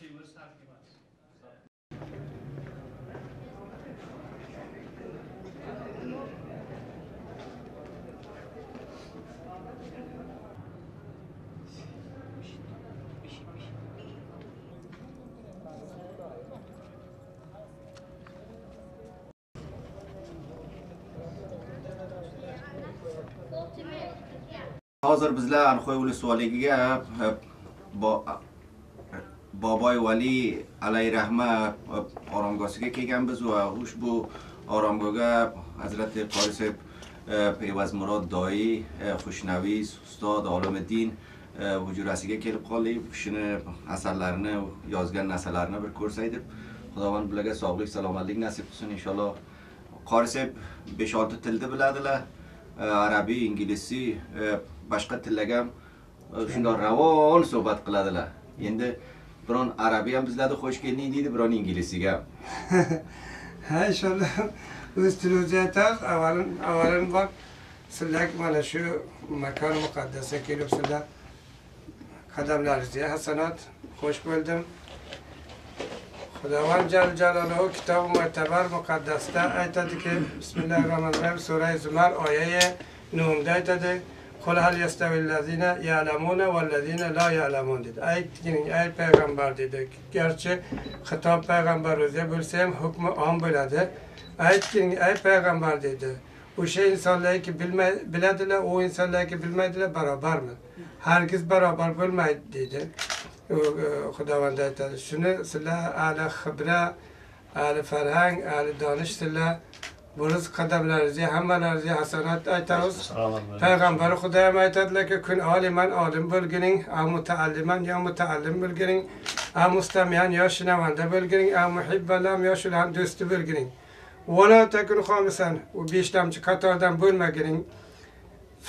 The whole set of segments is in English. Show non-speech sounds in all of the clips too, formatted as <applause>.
she was happy much. hozir bizlar anxoy uli suoliga boboy vali alayhirahma uh, oromgohsiga kelganmiz va ushbu oromgohga hazrati qori sohib uh, peyvazmurod doi uh, xushnavis ustod olimiddin hujrasiga kelib qoldik u kishini asarlarini yozgan narsalarini bir ko'rsak deb xudovand bularga sog'lik salomatlik nasib qilsin. Inshaalloh qori sohib besh olti tilni biladilar. Arabiy inglizi boshqa tillarga ham shundoq ravon suhbat qiladilar. Endi بران عربی هم بزلد خوشگلی دیدی بران انگلیسی گم. <laughs> ها انشالله. تنوزیت هست اولا اولا سلک مال شو مکان مقدسه که رو سلک قدم لرزی. حسنات خوش بلدم خداوند جل جلاله کتاب معتبر مقدسته ده که بسم الله الرحمن الرحیم سوره زمر آیه نهمده ایتده Kul hal yestevillezine ya'lemune vellezine la ya'lemun dedi. Ey ay ey peygamber dedi. Gerçi hitap peygamber özü bilse hem hükmü an biladi. Ey dining ey peygamber dedi. O'sha insonlarki o insanlar ki insonlarki beraber mi? Herkes barobar bo'lmaydi dedi. Xudovand aytadi. Shuni sizlar ahli xibra, ahli farhang, ahli donish rizq qadamlaringizga hammalaringizga hasanat aytamiz payg'ambari xudo ham aytadilarki kun oliman olim bo'lgining a mutaalliman yo mutaallim bo'lgining a mustamiyan yo shinavanda bo'lgining a muhibbalam yo shularni do'sti bo'lgining vala takun xomisan u beshtamchi qatordan bo'lmagining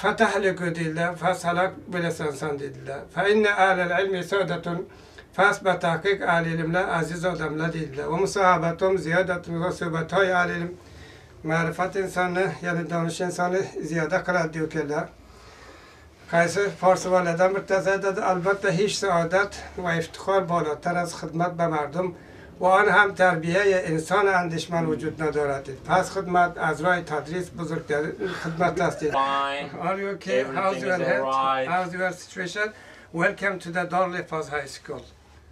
fatahliku deydilar fas halok bo'lasan san dedilar fa inna ahlal ilmi sadatun fas ba tahqiq ahli ilmlar aziz odamlar deydilar va musahabatum ziyodatun va suhbatoy ahli ilm معرفت انسان یعنی دانش انسان زیاده قرار دیو که کرده قیصر فارس والده مرتضی داد البته هیچ سعادت و افتخار بالاتر از خدمت به مردم و آن هم تربیه انسان اندیشمند وجود ندارد پس خدمت از راه تدریس بزرگترین خدمت است Are you okay? How's your health? How's your situation? Welcome to the Darley Paz High School.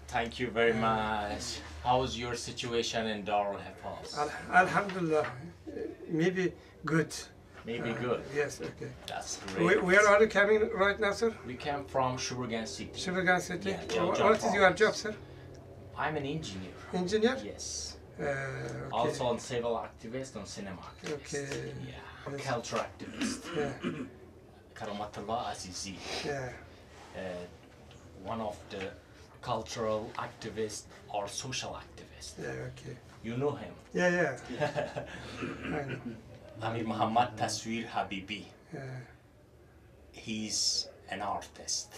Thank you very much. How's your situation in Darul Hafaz? Al- Alhamdulillah. Maybe good. Maybe Uh, good. Yes, okay. That's great. where are you coming right now, sir? We came from Sugargan City. Shivagan City. Yeah, yeah, Wha- job what is your job, sir? I'm an engineer. Engineer? Yes. Uh, okay. Also on civil activist on cinema activist. Okay. Yeah. Yes. Culture activist. Yeah, Karamatullah Azizi. yeah. Uh, one of the cultural activist or social activist. Yeah, okay. You know him. Yeah, yeah. <laughs> I know. Amir Muhammad Taswir Habibi. Yeah, He's an artist,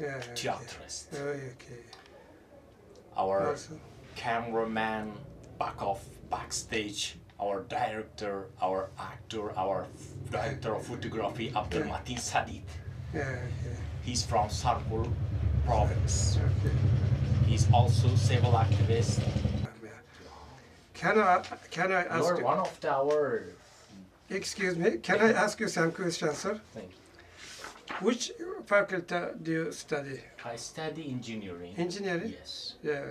yeah. okay. theatrist. Oh, okay. Our Also, cameraman, back off, backstage, our director, our actor, our director of photography, Abdul Matin Sadid. yeah, okay. He's from Sarpur province. He's also civil activist. Can I can I ask You're you, one of the our. excuse me? Can I ask you some questions, sir? Thank you. Which faculty do you study? I study engineering. Engineering. Yes. Yeah.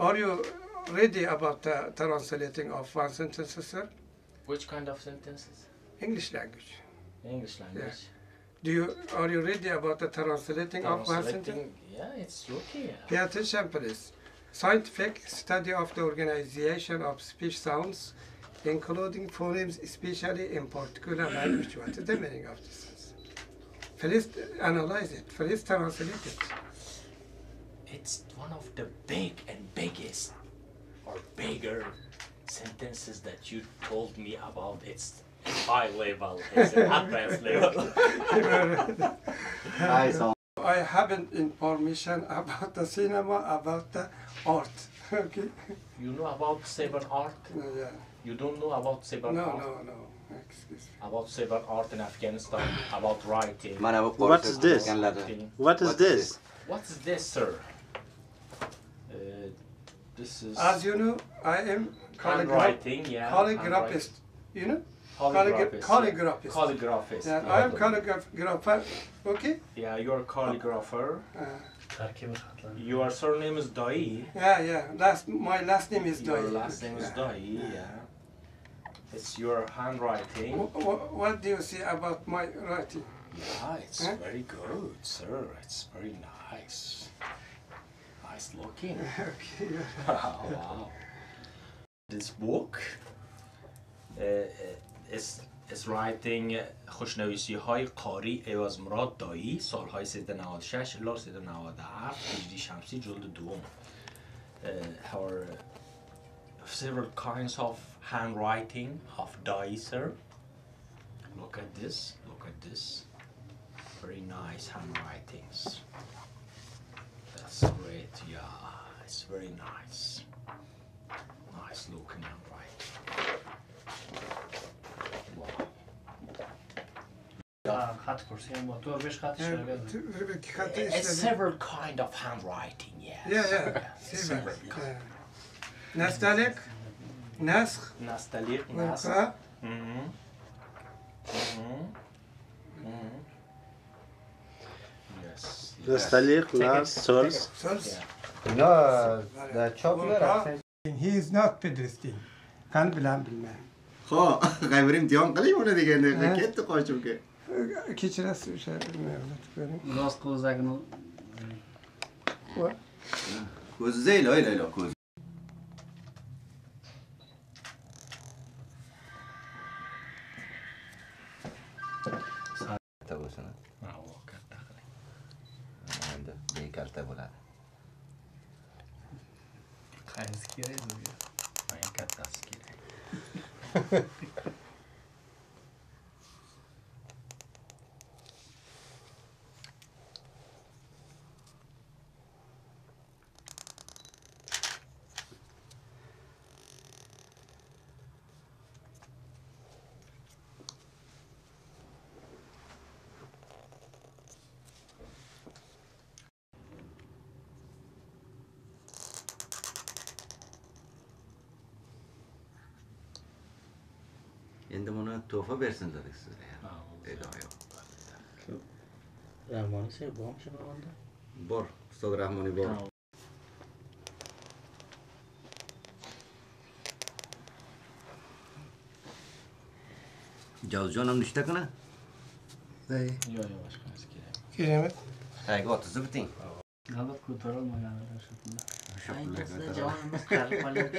Are you ready about the translating of one sentence, sir? Which kind of sentences? English language. English language. Do you are you ready about the translating of one sentence? Translating. Yeah, it's okay. Pay attention, please. Scientific study of the organization of speech sounds, including phonemes, especially in particular language. What is the meaning of this? Please analyze it. Please translate it. It's one of the big and biggest or bigger sentences that you told me about. It's high level, advanced level. Hi, so I haven't information about the cinema, about the art. <laughs> okay. You know about seven art? No, yeah. You don't know about seven No, art? no, no. No. Excuse me. About seven art in Afghanistan, about writing. What is this? What is What is this? What is this, sir? Uh, This is As you know, I am calligraph, handwriting. Yeah. calligraphist. You know? Calligraph. Calligraphist. Calligraphist. Yeah, I am calligrapher. Okay. Yeah, uh, you are calligrapher. Your surname is Dai. Yeah, yeah. Last, my last name is Dai. Your last name is Dai. Yeah. It's your handwriting. What, what do you say about my writing? Yeah, it's huh? very good, sir. It's very nice. Nice looking. <laughs> okay. <laughs> wow. This book. Uh, writing خوشنویسی های قاری ایواز مراد دایی سالهای 396 الا 397 هجری شمسی جلد دوم uh, our several kinds of handwriting of Dai sir look at this look at this very nice handwritings that's great yeah it's very nice nice looking handwriting kat several kind of handwriting, yes. Yeah, yeah. Several. kind. Nastalik, nask, Nastalik, nas. naka, Hı mm-hmm. hı. Mm-hmm. Hı mm-hmm. hı. Yes. yes. Nastalik, Nas, Sols. sols. No, uh, the çoklar aslında. He is not Bedristin. Kan bilen bilme. Ha, gayrim diyon kalayım ona to Ketti qo'shimga. kechirasiz o'sha biroz ko'zagini ko'zingizni aylo aylo aylo ko'z katta bo'lsin katta qiling endi bekalta bo'ladi qaysi kerak sizga manga kattasi kerak endi buni to'fa bersin dedik sizga idoyo rahmoniy sher bormi sharmanda bor ustoz rahmoniy bor. Javuzjon ham nechtakuna yo'q yo'q boshqasi kerak. Kerakmi? Tagi otizni biting. Davlat ko'tarolmaganlar o'sha pullar o'sha pullar javob emas qarib qolyapti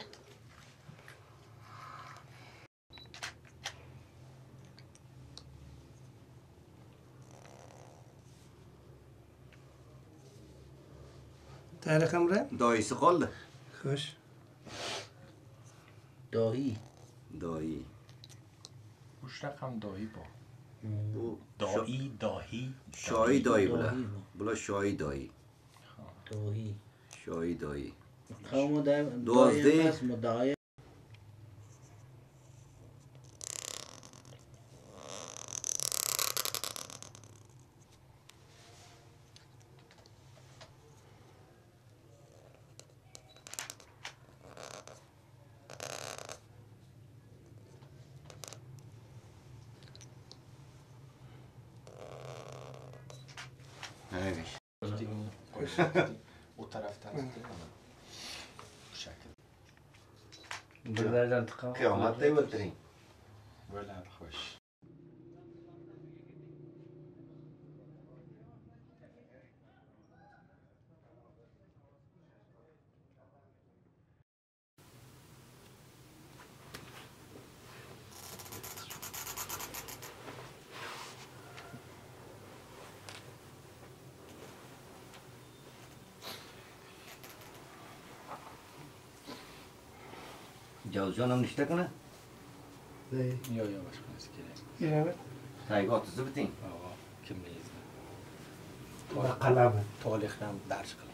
Ergemre? Dayısı ده خوش دایی. دایی. مشتق هم دایی با. Bu دایی داهی شاهی دایی. بلا بلا شایی دایی. دایی. شایی دایی. تا ما دوازده. o taraftan Şakir. Buralardan tıkan. Kıyamat da yuvatırın. Böyle hoş. javuzjon ham nechta kuni yo'q yo'q narsa kerak beraver tagiga otizib biting kimligingizni qalami tolihdan darj qilib